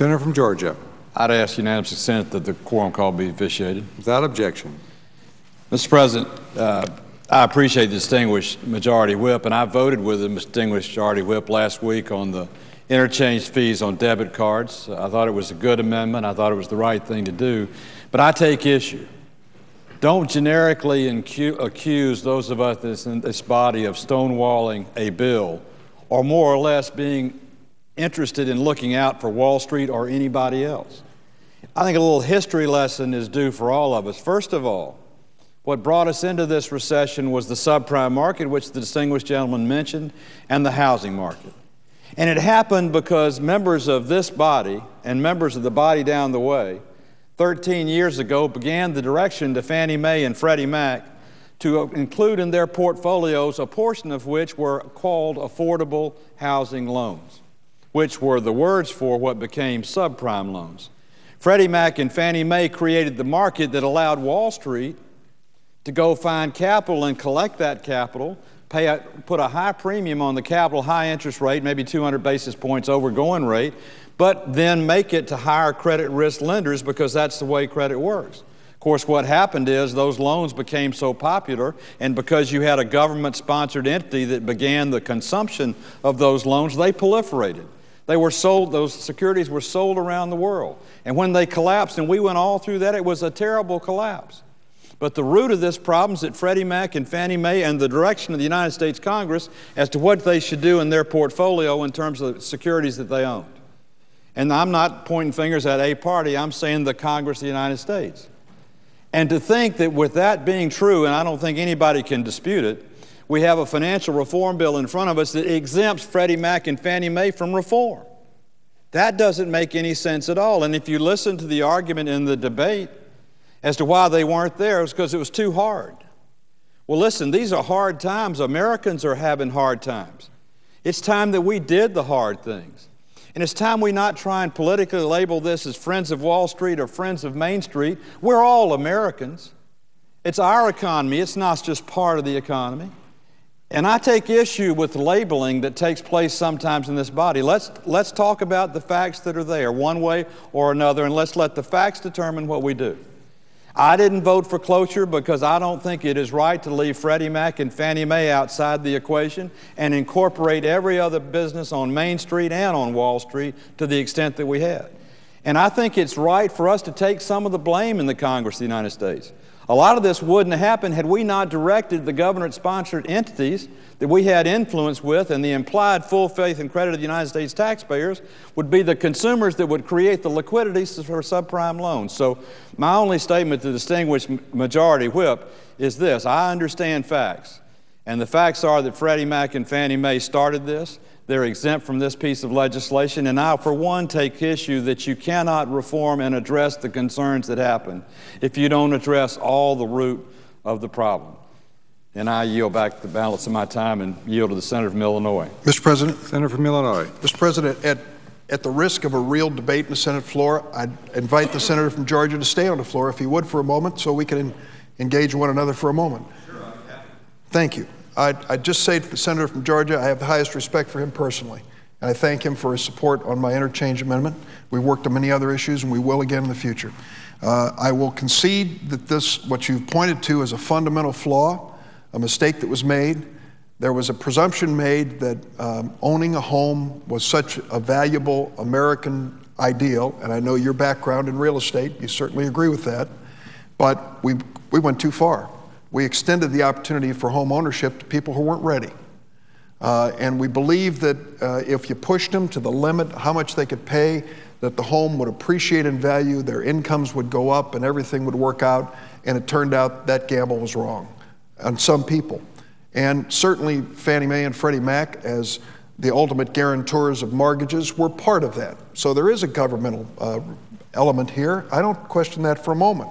Senator from Georgia. I'd ask unanimous consent that the quorum call be vitiated. Without objection. Mr. President, uh, I appreciate the distinguished majority whip, and I voted with the distinguished majority whip last week on the interchange fees on debit cards. I thought it was a good amendment. I thought it was the right thing to do. But I take issue. Don't generically accuse those of us in this body of stonewalling a bill or more or less being interested in looking out for Wall Street or anybody else. I think a little history lesson is due for all of us. First of all, what brought us into this recession was the subprime market, which the distinguished gentleman mentioned, and the housing market. And it happened because members of this body and members of the body down the way 13 years ago began the direction to Fannie Mae and Freddie Mac to include in their portfolios a portion of which were called affordable housing loans, which were the words for what became subprime loans. Freddie Mac and Fannie Mae created the market that allowed Wall Street to go find capital and collect that capital pay a, put a high premium on the capital, high interest rate, maybe 200 basis points over going rate, but then make it to higher credit risk lenders because that's the way credit works. Of course, what happened is those loans became so popular, and because you had a government sponsored entity that began the consumption of those loans, they proliferated. They were sold, those securities were sold around the world. And when they collapsed, and we went all through that, it was a terrible collapse. But the root of this problem is that Freddie Mac and Fannie Mae and the direction of the United States Congress as to what they should do in their portfolio in terms of securities that they owned. And I'm not pointing fingers at a party, I'm saying the Congress of the United States. And to think that with that being true, and I don't think anybody can dispute it, we have a financial reform bill in front of us that exempts Freddie Mac and Fannie Mae from reform. That doesn't make any sense at all. And if you listen to the argument in the debate, as to why they weren't there, it was because it was too hard. Well, listen, these are hard times. Americans are having hard times. It's time that we did the hard things. And it's time we not try and politically label this as friends of Wall Street or friends of Main Street. We're all Americans. It's our economy, it's not just part of the economy. And I take issue with labeling that takes place sometimes in this body. Let's, let's talk about the facts that are there, one way or another, and let's let the facts determine what we do. I didn't vote for cloture because I don't think it is right to leave Freddie Mac and Fannie Mae outside the equation and incorporate every other business on Main Street and on Wall Street to the extent that we had. And I think it's right for us to take some of the blame in the Congress of the United States. A lot of this wouldn't have happened had we not directed the government sponsored entities that we had influence with, and the implied full faith and credit of the United States taxpayers would be the consumers that would create the liquidity for subprime loans. So, my only statement to the distinguished majority whip is this I understand facts. And the facts are that Freddie Mac and Fannie Mae started this. They're exempt from this piece of legislation. And I, for one, take issue that you cannot reform and address the concerns that happen if you don't address all the root of the problem. And I yield back the balance of my time and yield to the Senator from Illinois. Mr. President. Senator from Illinois. Mr. President, at, at the risk of a real debate in the Senate floor, I'd invite the Senator from Georgia to stay on the floor, if he would, for a moment, so we can engage one another for a moment. Sure, Thank you. I'd, I'd just say to the senator from Georgia, I have the highest respect for him personally. And I thank him for his support on my interchange amendment. We worked on many other issues, and we will again in the future. Uh, I will concede that this, what you've pointed to, is a fundamental flaw, a mistake that was made. There was a presumption made that um, owning a home was such a valuable American ideal, and I know your background in real estate, you certainly agree with that, but we, we went too far we extended the opportunity for home ownership to people who weren't ready. Uh, and we believe that uh, if you pushed them to the limit how much they could pay, that the home would appreciate in value, their incomes would go up, and everything would work out. And it turned out that gamble was wrong on some people. And certainly Fannie Mae and Freddie Mac, as the ultimate guarantors of mortgages, were part of that. So there is a governmental uh, element here. I don't question that for a moment.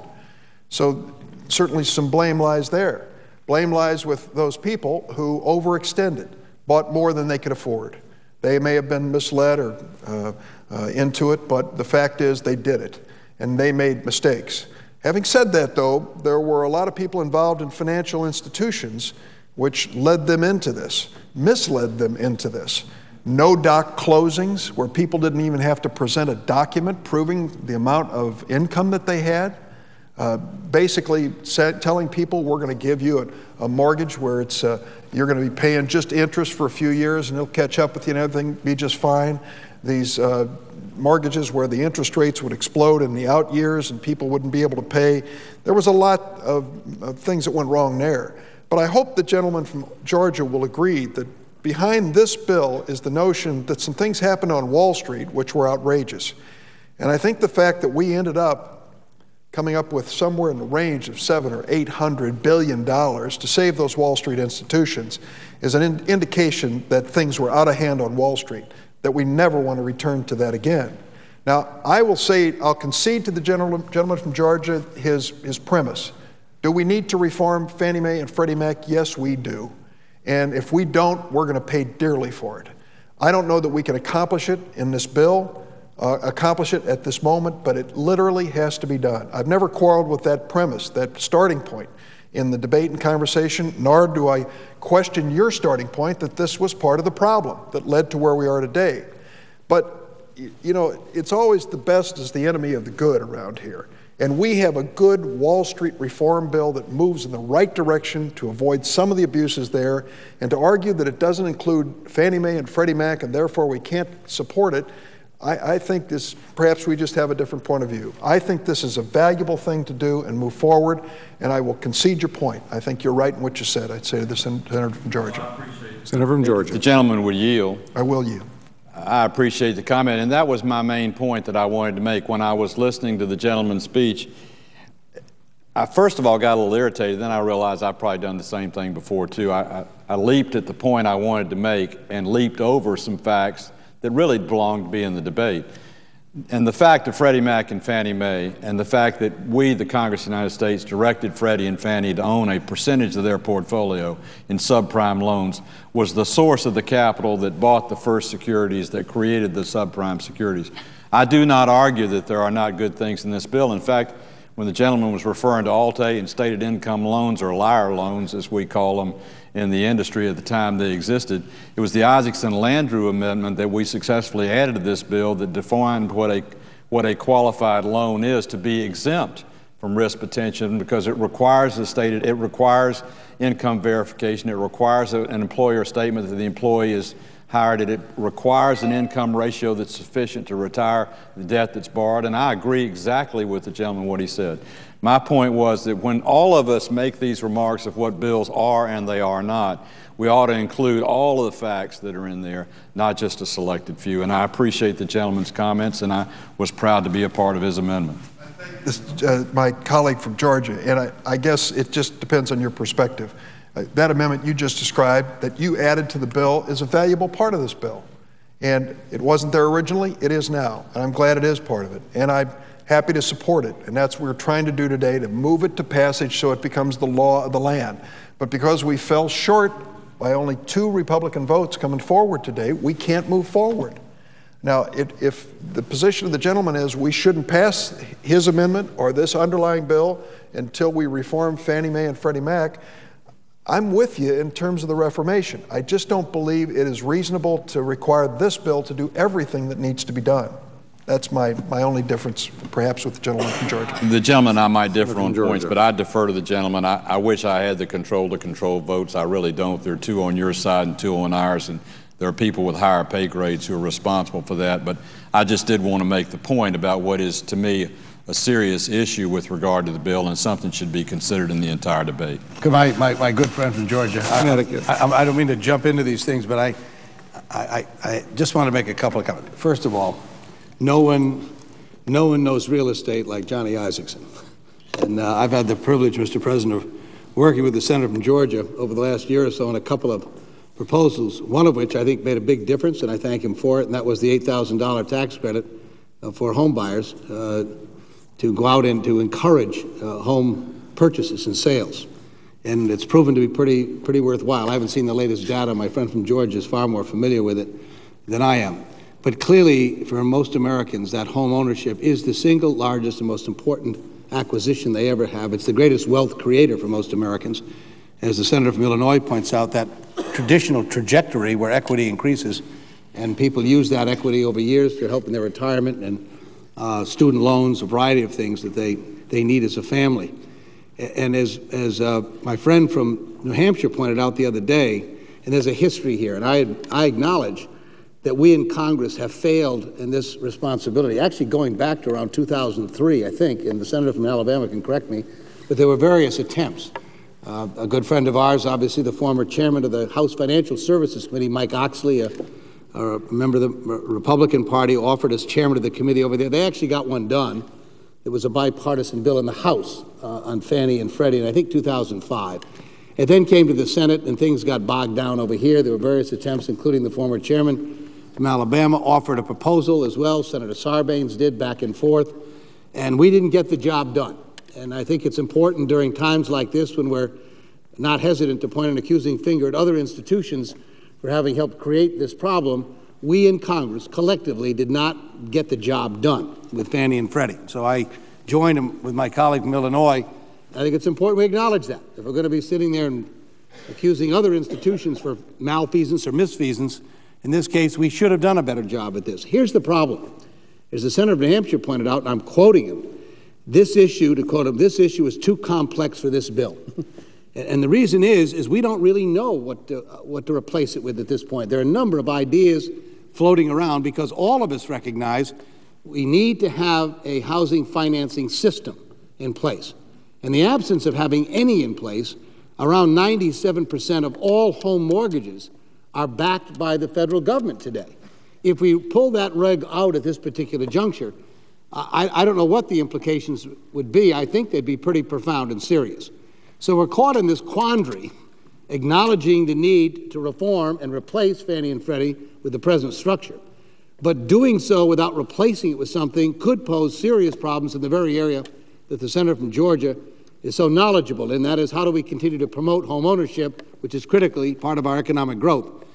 So certainly some blame lies there. Blame lies with those people who overextended, bought more than they could afford. They may have been misled or uh, uh, into it, but the fact is they did it, and they made mistakes. Having said that, though, there were a lot of people involved in financial institutions which led them into this, misled them into this. no doc closings where people didn't even have to present a document proving the amount of income that they had. Uh, basically, sa- telling people we're going to give you a, a mortgage where it's uh, you're going to be paying just interest for a few years and it'll catch up with you and everything be just fine. These uh, mortgages where the interest rates would explode in the out years and people wouldn't be able to pay. There was a lot of, of things that went wrong there. But I hope the gentleman from Georgia will agree that behind this bill is the notion that some things happened on Wall Street which were outrageous. And I think the fact that we ended up coming up with somewhere in the range of seven or eight hundred billion dollars to save those Wall Street institutions is an in- indication that things were out of hand on Wall Street, that we never want to return to that again. Now, I will say, I'll concede to the gentleman, gentleman from Georgia his, his premise. Do we need to reform Fannie Mae and Freddie Mac? Yes, we do. And if we don't, we're going to pay dearly for it. I don't know that we can accomplish it in this bill uh, accomplish it at this moment, but it literally has to be done. I've never quarreled with that premise, that starting point in the debate and conversation, nor do I question your starting point that this was part of the problem that led to where we are today. But, you know, it's always the best is the enemy of the good around here. And we have a good Wall Street reform bill that moves in the right direction to avoid some of the abuses there. And to argue that it doesn't include Fannie Mae and Freddie Mac and therefore we can't support it I, I, think this, perhaps we just have a different point of view. I think this is a valuable thing to do and move forward, and I will concede your point. I think you're right in what you said. I'd say to the Senator from Georgia. Senator from Georgia. The gentleman would yield. I will yield. I appreciate the comment, and that was my main point that I wanted to make when I was listening to the gentleman's speech. I first of all got a little irritated, then I realized I've probably done the same thing before too. I, I, I leaped at the point I wanted to make and leaped over some facts that really belonged to be in the debate. And the fact of Freddie Mac and Fannie Mae, and the fact that we, the Congress of the United States, directed Freddie and Fannie to own a percentage of their portfolio in subprime loans, was the source of the capital that bought the first securities that created the subprime securities. I do not argue that there are not good things in this bill. In fact, when the gentleman was referring to Alt-A and stated income loans, or liar loans as we call them, in the industry at the time they existed. It was the Isakson Landrieu Amendment that we successfully added to this bill that defined what a, what a qualified loan is to be exempt from risk potential because it requires, as stated, it requires income verification. It requires an employer statement that the employee is hired it. It requires an income ratio that's sufficient to retire the debt that's borrowed. And I agree exactly with the gentleman what he said. My point was that when all of us make these remarks of what bills are and they are not, we ought to include all of the facts that are in there, not just a selected few. And I appreciate the gentleman's comments, and I was proud to be a part of his amendment. This, uh, my colleague from Georgia, and I, I, guess it just depends on your perspective. Uh, that amendment you just described, that you added to the bill, is a valuable part of this bill. And it wasn't there originally, it is now. And I'm glad it is part of it. And I happy to support it. And that's what we're trying to do today to move it to passage so it becomes the law of the land. But because we fell short by only two Republican votes coming forward today, we can't move forward. Now, it, if the position of the gentleman is we shouldn't pass his amendment or this underlying bill until we reform Fannie Mae and Freddie Mac, I'm with you in terms of the Reformation. I just don't believe it is reasonable to require this bill to do everything that needs to be done. That's my, my only difference, perhaps, with the gentleman from Georgia. The gentleman, I might differ on Georgia. points, but I defer to the gentleman. I, I wish I had the control to control votes. I really don't. There are two on your side and two on ours, and there are people with higher pay grades who are responsible for that. But I just did want to make the point about what is, to me, a serious issue with regard to the bill and something should be considered in the entire debate. My, my, my good friend from Georgia, I, I, I don't mean to jump into these things, but I, I, I just want to make a couple of comments. First of all, no one, no one knows real estate like Johnny Isakson. And uh, I've had the privilege, Mr. President, of working with the senator from Georgia over the last year or so on a couple of proposals, one of which I think made a big difference, and I thank him for it, and that was the $8,000 tax credit uh, for home buyers uh, to go out and to encourage uh, home purchases and sales. And it's proven to be pretty, pretty worthwhile. I haven't seen the latest data. My friend from Georgia is far more familiar with it than I am. But clearly, for most Americans, that home ownership is the single largest and most important acquisition they ever have. It's the greatest wealth creator for most Americans. As the senator from Illinois points out, that traditional trajectory where equity increases and people use that equity over years to help in their retirement and uh, student loans, a variety of things that they, they need as a family. And as, as uh, my friend from New Hampshire pointed out the other day, and there's a history here, and I, I acknowledge that we in Congress have failed in this responsibility, actually going back to around 2003, I think, and the senator from Alabama can correct me, but there were various attempts. Uh, a good friend of ours, obviously the former chairman of the House Financial Services Committee, Mike Oxley, a, a member of the Republican Party, offered as chairman of the committee over there. They actually got one done. It was a bipartisan bill in the House uh, on Fannie and Freddie in, I think, 2005. It then came to the Senate, and things got bogged down over here. There were various attempts, including the former chairman from Alabama offered a proposal as well. Senator Sarbanes did back and forth, and we didn't get the job done. And I think it's important during times like this when we're not hesitant to point an accusing finger at other institutions for having helped create this problem. We in Congress collectively did not get the job done with Fannie and Freddie. So I joined him with my colleague from Illinois. I think it's important we acknowledge that. If we're going to be sitting there and accusing other institutions for malfeasance or misfeasance, in this case, we should have done a better job at this. Here's the problem. As the senator of New Hampshire pointed out, and I'm quoting him, this issue, to quote him, this issue is too complex for this bill. and the reason is, is we don't really know what to, what to replace it with at this point. There are a number of ideas floating around because all of us recognize we need to have a housing financing system in place. In the absence of having any in place, around 97% of all home mortgages are backed by the federal government today. If we pull that reg out at this particular juncture, I, I don't know what the implications would be. I think they'd be pretty profound and serious. So we're caught in this quandary, acknowledging the need to reform and replace Fannie and Freddie with the present structure. But doing so without replacing it with something could pose serious problems in the very area that the senator from Georgia is so knowledgeable and That is, how do we continue to promote home ownership, which is critically part of our economic growth?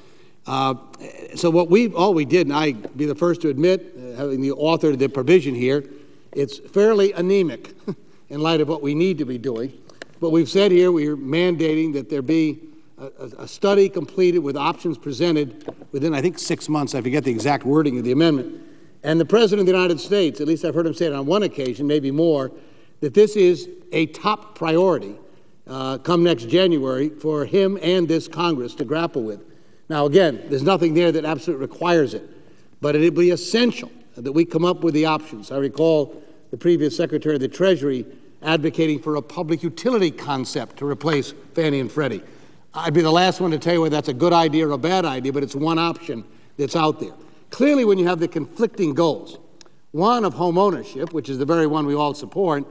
Uh, so what we all we did, and I be the first to admit, uh, having the author of the provision here, it's fairly anemic in light of what we need to be doing. But we've said here we're mandating that there be a, a study completed with options presented within, I think, six months. I forget the exact wording of the amendment. And the President of the United States, at least I've heard him say it on one occasion, maybe more, that this is a top priority uh, come next January for him and this Congress to grapple with. Now, again, there's nothing there that absolutely requires it, but it'd be essential that we come up with the options. I recall the previous Secretary of the Treasury advocating for a public utility concept to replace Fannie and Freddie. I'd be the last one to tell you whether that's a good idea or a bad idea, but it's one option that's out there. Clearly, when you have the conflicting goals, one of home ownership, which is the very one we all support,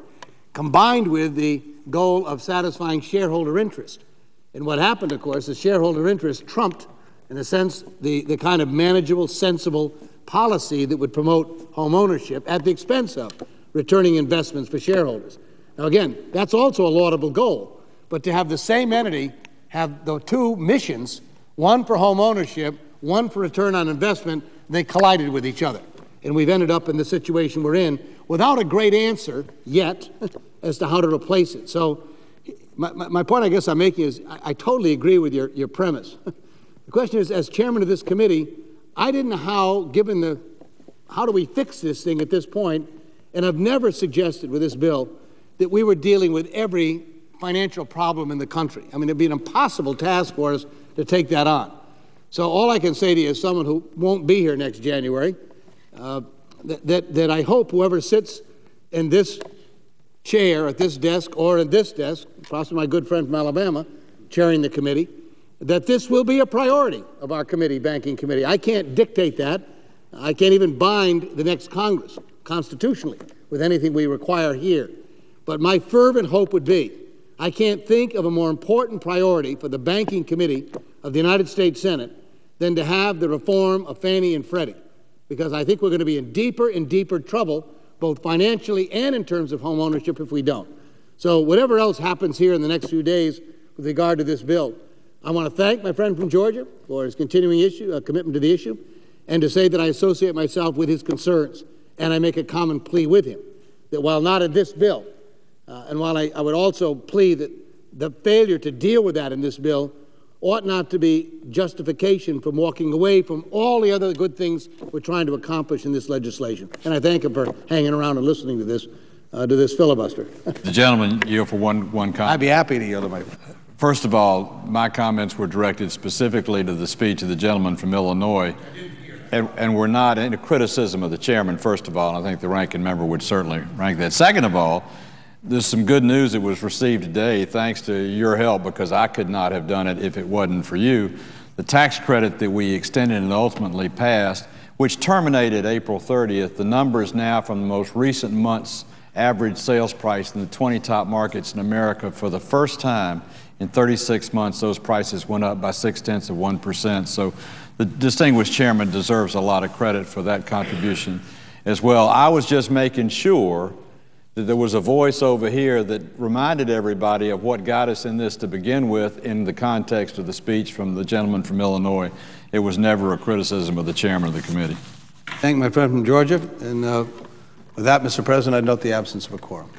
combined with the goal of satisfying shareholder interest. And what happened, of course, is shareholder interest trumped in a sense, the, the kind of manageable, sensible policy that would promote home ownership at the expense of returning investments for shareholders. Now, again, that's also a laudable goal, but to have the same entity have the two missions, one for home ownership, one for return on investment, they collided with each other. And we've ended up in the situation we're in without a great answer yet as to how to replace it. So, my, my, point I guess I'm making is I, I totally agree with your, your premise. The question is, as chairman of this committee, I didn't know how, given the, how do we fix this thing at this point, and I've never suggested with this bill that we were dealing with every financial problem in the country. I mean, it'd be an impossible task for us to take that on. So all I can say to you as someone who won't be here next January, uh, that, that, that I hope whoever sits in this chair at this desk or at this desk, possibly my good friend from Alabama, chairing the committee, that this will be a priority of our committee, Banking Committee. I can't dictate that. I can't even bind the next Congress constitutionally with anything we require here. But my fervent hope would be I can't think of a more important priority for the Banking Committee of the United States Senate than to have the reform of Fannie and Freddie, because I think we're going to be in deeper and deeper trouble, both financially and in terms of home ownership, if we don't. So, whatever else happens here in the next few days with regard to this bill, I want to thank my friend from Georgia for his continuing issue, uh, commitment to the issue, and to say that I associate myself with his concerns, and I make a common plea with him that while not in this bill, uh, and while I, I would also plea that the failure to deal with that in this bill ought not to be justification from walking away from all the other good things we're trying to accomplish in this legislation. And I thank him for hanging around and listening to this, uh, to this filibuster. The gentleman yield for one, one comment. I'd be happy to yield to my, First of all, my comments were directed specifically to the speech of the gentleman from Illinois. And, and were not in a criticism of the chairman, first of all, and I think the ranking member would certainly rank that. Second of all, there's some good news that was received today thanks to your help because I could not have done it if it wasn't for you. The tax credit that we extended and ultimately passed, which terminated April 30th, the numbers now from the most recent month's average sales price in the 20 top markets in America for the first time in 36 months, those prices went up by six tenths of 1%. So the distinguished chairman deserves a lot of credit for that contribution as well. I was just making sure that there was a voice over here that reminded everybody of what got us in this to begin with in the context of the speech from the gentleman from Illinois. It was never a criticism of the chairman of the committee. thank my friend from Georgia, and uh, with that, Mr. President, I note the absence of a quorum.